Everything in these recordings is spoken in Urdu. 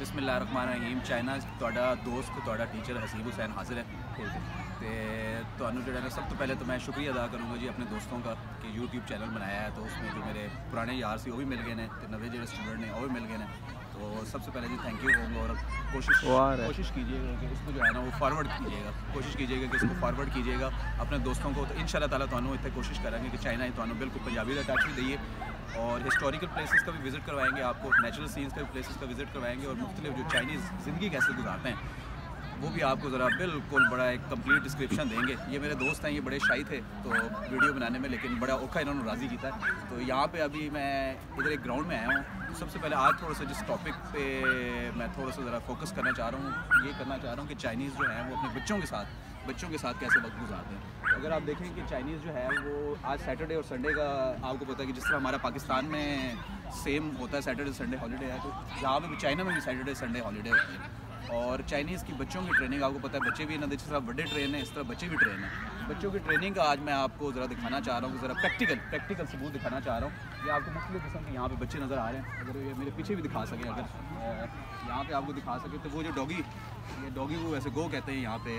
بسم اللہ الرحمن الرحیم چائنا ਤੁਹਾਡਾ ਦੋਸਤ ਤੁਹਾਡਾ ਟੀਚਰ ਹਸੀਬ ਹੁਸੈਨ ਹਾਜ਼ਰ ਹੈ ਤੇ ਤੁਹਾਨੂੰ ਜਿਹੜਾ ਨਾ ਸਭ ਤੋਂ ਪਹਿਲੇ ਤਾਂ ਮੈਂ ਸ਼ੁਕਰੀਆ ਅਦਾ ਕਰੂੰਗਾ ਜੀ ਆਪਣੇ ਦੋਸਤੋਂ ਦਾ ਕਿ YouTube ਚੈਨਲ ਬਣਾਇਆ ਹੈ تو اس میں جو میرے پرانے یار سی وہ بھی مل گئے ہیں تو نوے جڑے اسٹوڈنٹ نے وہ بھی مل گئے ہیں تو سب سے پہلے جی تھینک یو ہوں گا اور کوشش کوشش کیجیے گا کہ اس کو جو ہے نا وہ فارورڈ کیجیے گا کوشش کیجیے گا کہ اس کو فارورڈ کیجیے گا اپنے دوستوں کو تو ان شاء اللہ تعالیٰ تمہیں اتنے کوشش کریں گے کہ چائنا ہی تمہیں بالکل پنجابی کا ٹچ بھی دئیے اور ہسٹوریکل پلیسز کا بھی وزٹ کروائیں گے آپ کو نیچرل سینس کے پلیسز کا وزٹ کروائیں گے اور مختلف جو چائنیز زندگی کیسے گزارتے ہیں۔ وہ بھی آپ کو ذرا بالکل بڑا ایک کمپلیٹ ڈسکرپشن دیں گے۔ یہ میرے دوست ہیں، یہ بڑے شائی تھے، تو ویڈیو بنانے میں، لیکن بڑا اوکھا انہوں نے راضی کیتا ہے۔ تو یہاں پہ ابھی میں ادھر ایک گراؤنڈ میں آیا ہوں۔ سب سے پہلے آج تھوڑا سا جس ٹاپک پہ میں تھوڑا سا ذرا فوکس کرنا چاہ رہا ہوں، یہ کرنا چاہ رہا ہوں کہ چائنیز جو ہیں وہ اپنے بچوں کے ساتھ، بچوں کے ساتھ کیسے وقت گزارتے ہیں۔ اگر آپ دیکھیں کہ چائنیز جو ہے، وہ آج سیٹرڈے اور سنڈے کا آپ کو پتہ ہے کہ جس طرح ہمارا پاکستان میں سیم ہوتا ہے سیٹرڈے سنڈے ہالیڈے ہے، تو یہاں پہ بھی چائنا میں بھی سیٹرڈے سنڈے ہالیڈے ہوتے ہیں۔ اور چائنیز کی بچوں کی ٹریننگ آپ کو پتہ ہے بچے بھی نہ جس طرح بڑے ٹرین ہیں، اس طرح بچے بھی ٹرین ہیں۔ بچوں کی ٹریننگ کا آج میں آپ کو ذرا دکھانا چاہ رہا ہوں، ذرا پریکٹیکل پریکٹیکل ثبوت دکھانا چاہ رہا ہوں یہ آپ کو مختلف قسم کے یہاں پہ بچے نظر آ رہے ہیں۔ اگر یہ میرے پیچھے بھی دکھا سکیں اگر یہاں پہ آپ کو دکھا سکیں تو وہ جو ڈوگی یہ ڈوگی وہ ویسے گو کہتے ہیں یہاں پہ،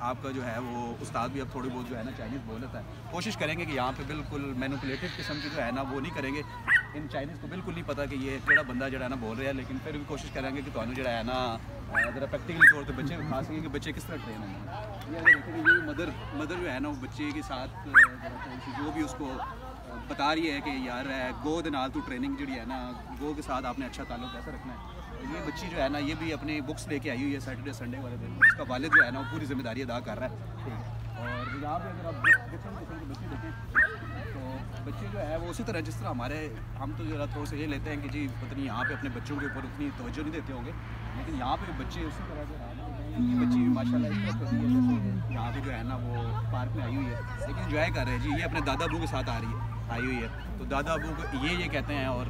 آپ کا جو ہے وہ استاد بھی اب تھوڑی بہت جو ہے نا چائنیز بول لیتا ہے۔ کوشش کریں گے کہ یہاں پہ بالکل مینوپولیٹڈ قسم کی جو ہے نا وہ نہیں کریں گے۔ ان چائنیز کو بالکل نہیں پتہ کہ یہ کیڑا بندہ جو ہے نا بول رہا ہے، لیکن پھر بھی کوشش کریں گے کہ تمہیں جو ہے نا ذرا پریکٹیکلی طور پہ بچے دکھا سکیں کہ بچے کس طرح ٹرین ہیں یہ اگر دیکھیں یہ مدر مدر جو ہے نا، وہ بچے کے ساتھ جو بھی اس کو بتا رہی ہے کہ یار گو دے نال تو ٹریننگ جڑی ہے نا، گو کے ساتھ آپ نے اچھا تعلق کیسے رکھنا ہے؟ یہ بچی جو ہے نا، یہ بھی اپنی بکس لے کے آئی ہوئی ہے سیٹرڈے سنڈے والے دن۔ اس کا والد جو ہے نا، وہ پوری ذمہ داری ادا کر رہا ہے۔ اور یہاں پہ اگر آپ ڈفرنٹ قسم کے بچے دیکھیں۔ تو بچے جو ہے وہ اسی طرح جس طرح ہمارے ہم تو ذرا تھوڑا سا یہ لیتے ہیں کہ جی پتہ نہیں یہاں پہ اپنے بچوں کے اوپر اتنی توجہ نہیں دیتے ہوں گے لیکن یہاں پہ بچے اسی طرح سے بچی بھی ماشاء اللہ اس طرح یہاں پہ جو ہے نا وہ پارک میں آئی ہوئی ہے۔ لیکن انجوائے کر رہے ہیں۔ جی یہ اپنے دادا ابو کے ساتھ آ رہی ہے، آئی ہوئی ہے۔ تو دادا ابو کو یہ یہ کہتے ہیں اور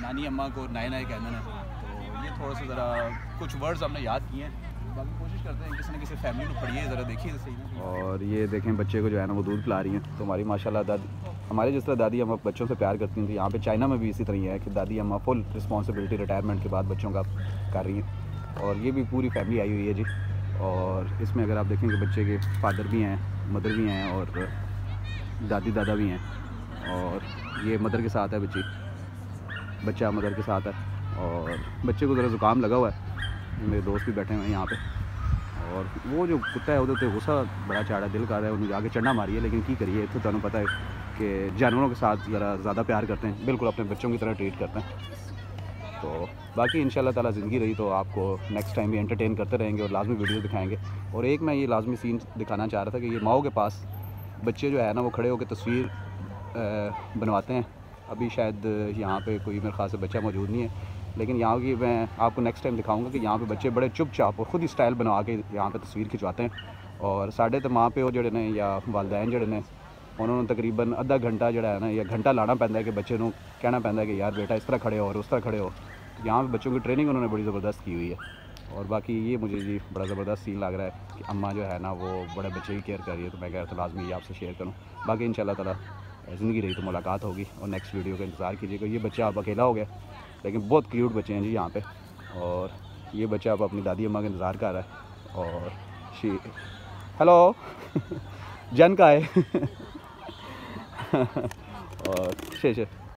نانی اماں کو نئے نئے کہتے ہیں۔ تو یہ تھوڑا سا ذرا کچھ ورڈز ہم نے یاد کیے ہیں۔ باقی کوشش کرتے ہیں کسی نہ کسی فیملی کو پڑھیے، ذرا دیکھیے صحیح اور یہ دیکھیں بچے کو جو ہے نا وہ دودھ پلا رہی ہیں۔ تو ہماری ماشاء اللہ دادی ہمارے جس طرح دادی اماں بچوں سے پیار کرتی ہیں، تو یہاں پہ چائنا میں بھی اسی طرح ہے کہ دادی اماں فل رسپانسبلٹی ریٹائرمنٹ کے بعد بچوں کا کر رہی ہیں۔ اور یہ بھی پوری فیملی آئی ہوئی ہے جی۔ اور اس میں اگر آپ دیکھیں کہ بچے کے فادر بھی ہیں مدر بھی ہیں، اور دادی دادا بھی ہیں۔ اور یہ مدر کے ساتھ ہے بچی۔ بچہ مدر کے ساتھ ہے۔ اور بچے کو ذرا زکام لگا ہوا ہے۔ میرے دوست بھی بیٹھے ہوئے ہیں یہاں پہ۔ اور وہ جو کتا ہے، وہ غصہ بڑا چاڑا دل کر رہا ہے انہیں جا کے چڑھنا ماری ہے، لیکن کی کریے، تو تمہیں پتہ ہے کہ جانوروں کے ساتھ ذرا زیادہ پیار کرتے ہیں، بالکل اپنے بچوں کی طرح ٹریٹ کرتے ہیں۔ تو باقی ان شاء اللہ تعالیٰ زندگی رہی، تو آپ کو نیکسٹ ٹائم بھی انٹرٹین کرتے رہیں گے اور لازمی ویڈیوز دکھائیں گے۔ اور ایک میں یہ لازمی سین دکھانا چاہ رہا تھا کہ یہ ماؤں کے پاس بچے جو ہے نا، وہ کھڑے ہو کے تصویر بنواتے ہیں۔ ابھی شاید یہاں پہ کوئی میرے خاص بچہ موجود نہیں ہے۔ لیکن یہاں کی میں آپ کو نیکسٹ ٹائم دکھاؤں گا کہ یہاں پہ بچے بڑے چپ چاپ اور خود ہی اسٹائل بنوا کے یہاں پہ تصویر کھنچواتے ہیں اور ساڈے تو ماں پیو جڑے نے یا والدین جڑے نے، انہوں نے تقریباً ادھا گھنٹہ جڑا ہے نا، یا گھنٹہ لانا پہنتا ہے کہ بچے نو کہنا پہنتا ہے کہ یار بیٹا اس طرح کھڑے ہو اور اس طرح کھڑے ہو۔ یہاں پہ بچوں کی ٹریننگ انہوں نے بڑی زبردست کی ہوئی ہے۔ اور باقی یہ مجھے جی بڑا زبردست سین لگ رہا ہے کہ اماں جو ہے نا وہ بڑے بچے کی کیئر کر رہی ہے، تو میں کہہ رہا تھا لازمی یہ آپ سے شیئر کروں۔ باقی ان شاء اللہ تعالیٰ زندگی رہی تو ملاقات ہوگی اور نیکسٹ ویڈیو کا انتظار کیجیے گا۔ یہ بچہ آپ اکیلا ہو گیا، لیکن بہت کیوٹ بچے ہیں جی یہاں پہ۔ اور یہ بچہ اب اپنی دادی اماں کا انتظار کر رہا ہے۔ اور شی ہیلو جن کا ہے۔ اور شے شے۔